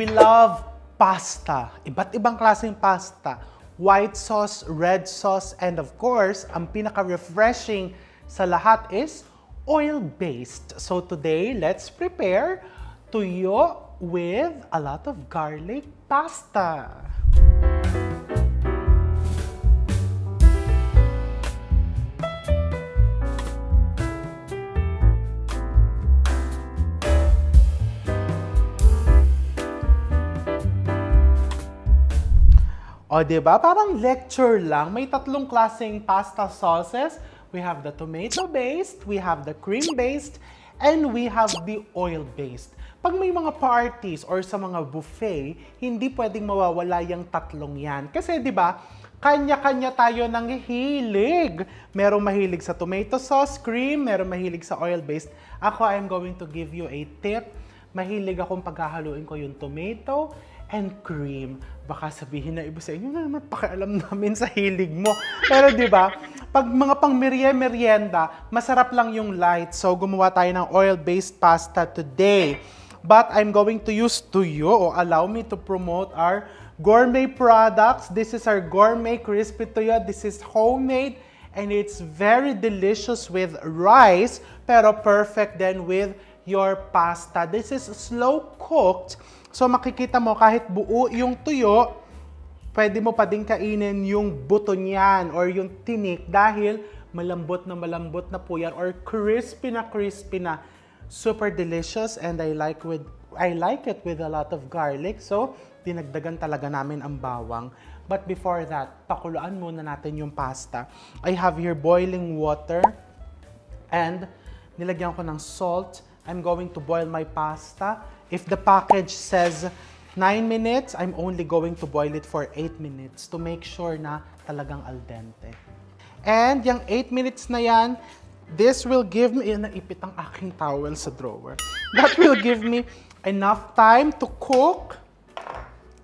we love pasta. Iba't ibang klaseng pasta. White sauce, red sauce, and of course, ang pinaka-refreshing sa lahat is oil-based. So today, let's prepare tuyo with a lot of garlic pasta. O, ba? Parang lecture lang. May tatlong klaseng pasta sauces. We have the tomato-based, we have the cream-based, and we have the oil-based. Pag may mga parties or sa mga buffet, hindi pwedeng mawawala yung tatlong yan. Kasi, ba, kanya-kanya tayo ng hilig. Merong mahilig sa tomato sauce, cream, merong mahilig sa oil-based. Ako, I'm going to give you a tip. Mahilig akong paghahaluin ko yung tomato and cream. Baka sabihin na iba sa inyo na naman pakialam namin sa hilig mo. Pero di ba, pag mga pang merienda, masarap lang yung light. So gumawa tayo ng oil-based pasta today. But I'm going to use tuyo o allow me to promote our gourmet products. This is our gourmet crispy tuyo. This is homemade and it's very delicious with rice pero perfect then with your pasta. This is slow cooked So makikita mo kahit buo yung tuyo, pwede mo pa din kainin yung buto niyan or yung tinik dahil malambot na malambot na po yan or crispy na crispy na. Super delicious and I like with I like it with a lot of garlic. So, dinagdagan talaga namin ang bawang. But before that, pakuluan muna natin yung pasta. I have here boiling water and nilagyan ko ng salt. I'm going to boil my pasta If the package says 9 minutes, I'm only going to boil it for 8 minutes to make sure na talagang al dente. And yung 8 minutes na yan, this will give me, naipit ang aking towel sa drawer. That will give me enough time to cook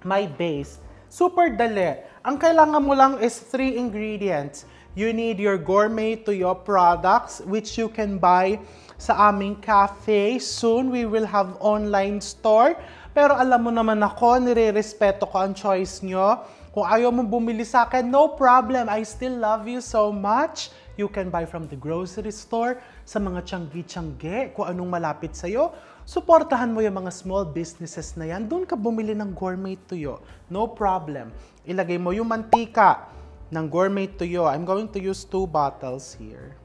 my base. Super dali. Ang kailangan mo lang is three ingredients. You need your gourmet to your products, which you can buy sa aming cafe. Soon, we will have online store. Pero alam mo naman ako, nire-respeto ko ang choice nyo. Kung ayaw mo bumili sa akin, no problem. I still love you so much. You can buy from the grocery store, sa mga tiyanggi-tiyanggi, kung anong malapit sa'yo. Suportahan mo yung mga small businesses na yan. Doon ka bumili ng gourmet tuyo. No problem. Ilagay mo yung mantika ng gourmet tuyo. I'm going to use two bottles here.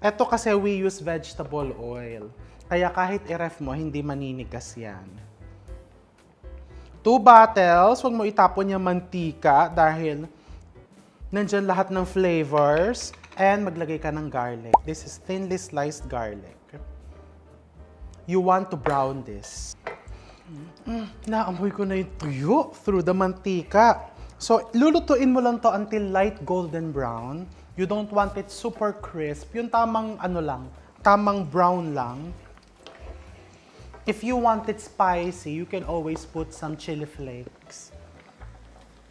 Ito kasi we use vegetable oil. Kaya kahit i-ref mo, hindi maninigas yan. Two bottles, huwag mo itapon yung mantika dahil nandyan lahat ng flavors. And maglagay ka ng garlic. This is thinly sliced garlic. You want to brown this. Mm, naamoy ko na yung tuyo through the mantika. So, lulutuin mo lang to until light golden brown. You don't want it super crisp. Yung tamang ano lang, tamang brown lang. If you want it spicy, you can always put some chili flakes.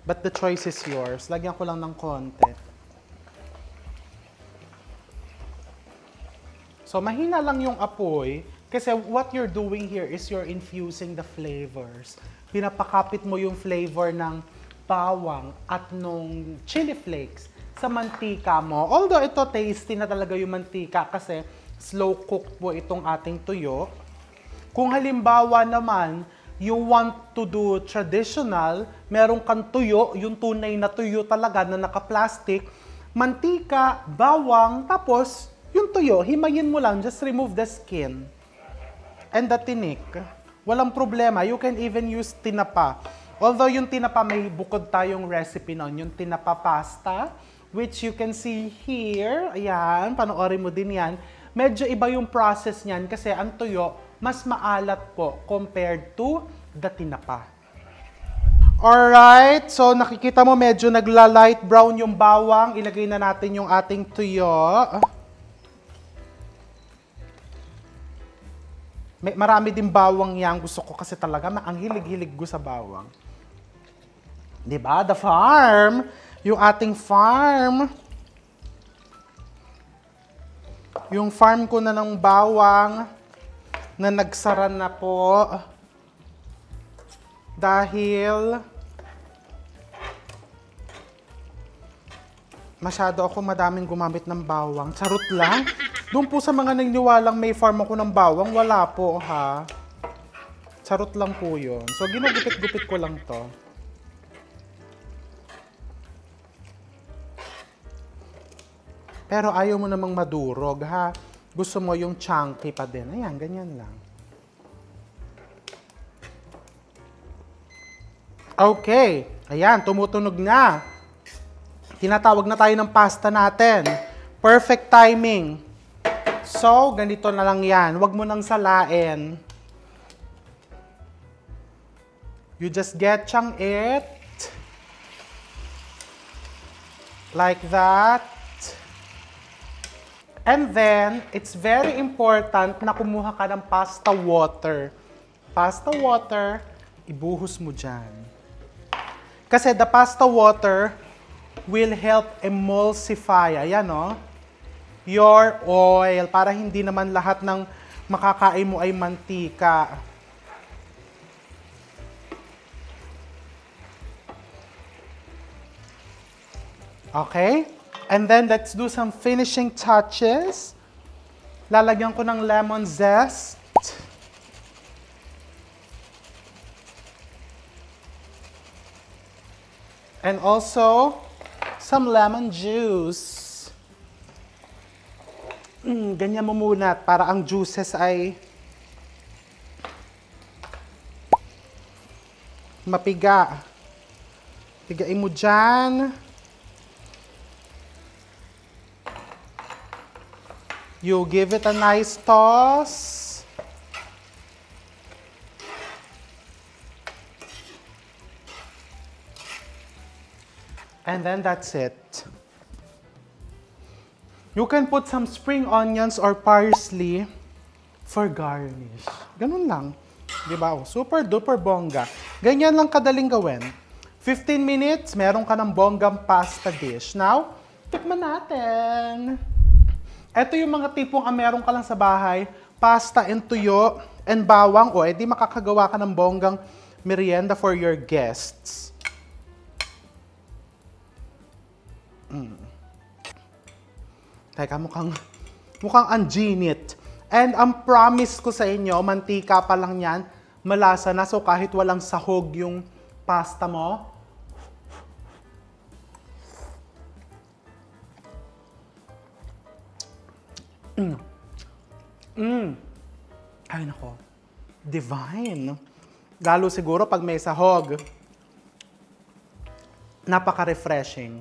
But the choice is yours. Lagyan ko lang ng konti. So, mahina lang yung apoy kasi what you're doing here is you're infusing the flavors. Pinapakapit mo yung flavor ng bawang at nung chili flakes sa mantika mo. Although ito tasty na talaga yung mantika kasi slow cooked po itong ating tuyo. Kung halimbawa naman, you want to do traditional, meron kang tuyo, yung tunay na tuyo talaga na naka-plastic, mantika, bawang, tapos yung tuyo, himayin mo lang, just remove the skin. And the tinik. Walang problema. You can even use tinapa. Although yung tinapa, may bukod tayong recipe nun, yung tinapa pasta, which you can see here. Ayan, panoorin mo din yan. Medyo iba yung process niyan kasi ang tuyo mas maalat po compared to the tinapa. Alright, so nakikita mo medyo nagla-light brown yung bawang. Ilagay na natin yung ating tuyo. May, marami din bawang yan. Gusto ko kasi talaga, ang hilig-hilig ko sa bawang. 'Di ba? The farm yung ating farm. Yung farm ko na ng bawang na nagsara na po. Dahil masyado ako madaming gumamit ng bawang. Charot lang. Doon po sa mga naniniwalang may farm ako ng bawang, wala po ha. Charot lang po yun. So, ginugupit-gupit ko lang to. Pero ayaw mo namang madurog, ha? Gusto mo yung chunky pa din. Ayan, ganyan lang. Okay. Ayan, tumutunog na. Tinatawag na tayo ng pasta natin. Perfect timing. So, ganito na lang yan. Huwag mo nang salain. You just get chang it. Like that. And then, it's very important na kumuha ka ng pasta water. Pasta water, ibuhos mo dyan. Kasi the pasta water will help emulsify, ayan o, your oil para hindi naman lahat ng makakain mo ay mantika. Okay? And then let's do some finishing touches. Lalagyan ko ng lemon zest. And also, some lemon juice. Mm, ganyan mo muna para ang juices ay mapiga. Pigain mo dyan. You give it a nice toss. And then that's it. You can put some spring onions or parsley for garnish. Ganun lang. Di ba? Oh, super duper bongga. Ganyan lang kadaling gawin. 15 minutes, meron ka ng bonggang pasta dish. Now, tikman natin. Ito yung mga tipong ah, meron ka lang sa bahay, pasta and tuyo and bawang, o edi makakagawa ka ng bonggang merienda for your guests. Mm. Teka, mukhang, mukhang anginit. And ang promise ko sa inyo, mantika pa lang yan, malasa na. So kahit walang sahog yung pasta mo, Mm. Mm. Ay, nako. Divine. Lalo siguro pag may sahog. Napaka-refreshing.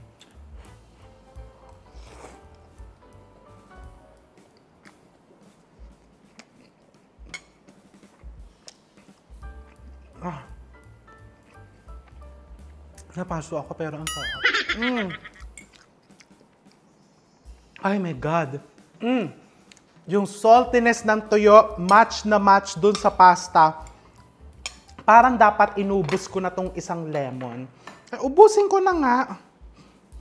Ah. Napaso ako pero ang sarap. Mm. Ay my God. Mm yung saltiness ng tuyo, match na match dun sa pasta. Parang dapat inubos ko na tong isang lemon. Eh, ubusin ko na nga.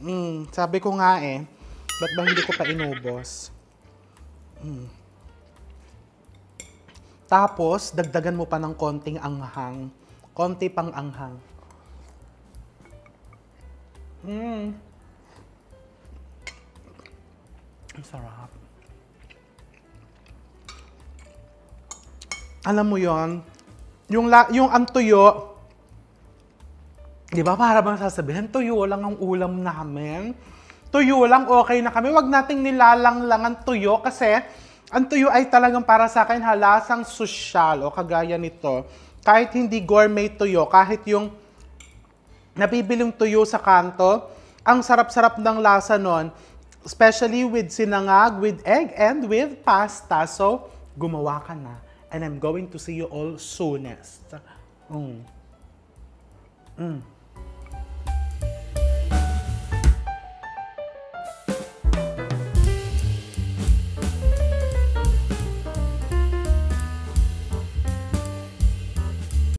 Mm, sabi ko nga eh, ba't ba hindi ko pa inubos? Mm. Tapos, dagdagan mo pa ng konting anghang. Konti pang anghang. Mm. Ang sarap. Alam mo yon yung, la, yung ang tuyo, di ba para bang sasabihin, tuyo lang ang ulam namin. Tuyo lang, okay na kami. Huwag nating nilalang lang ang tuyo kasi ang tuyo ay talagang para sa akin halasang sosyal o kagaya nito. Kahit hindi gourmet tuyo, kahit yung nabibiling tuyo sa kanto, ang sarap-sarap ng lasa nun, especially with sinangag, with egg, and with pasta. So, gumawa ka na and I'm going to see you all soonest. Mm. Mm.